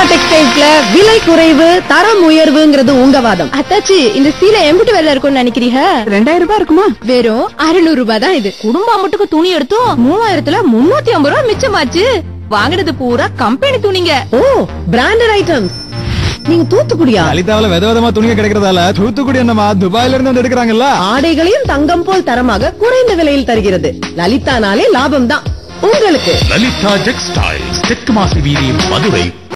லலிதா டெக்ஸ்டைல்ஸ்ல விலை குறைவு தரம் உயர்வுங்கிறது உங்க வாதம். அத்தாச்சி இந்த சீலை எம்பிட்டு வேலை இருக்கும்னு நினைக்கிறீங்க? ரெண்டாயிரம் ரூபாய் இருக்குமா? வெறும் அறுநூறு ரூபாய் தான் இது. குடும்ப அமௌண்ட்டுக்கு துணி எடுத்தோம் மூவாயிரத்துல முன்னூத்தி ஐம்பது ரூபாய் மிச்சமாச்சு. வாங்கினது பூரா கம்பெனி துணிங்க. ஓ பிராண்டட் ஐட்டம்ஸ் நீங்க தூத்துக்குடியா? லலிதாவில வித விதமா துணிங்க கிடைக்கிறதால தூத்துக்குடி என்னமா துபாயில இருந்து வந்து எடுக்கிறாங்கல்ல? ஆடைகளையும் தங்கம் போல் தரமாக குறைந்த விலையில் தருகிறது. லலிதானாலே லாபம் தான். உங்களுக்கு? லலிதா டெக்ஸ்டைல்ஸ் தெற்கு மாசி வீதி மதுரை.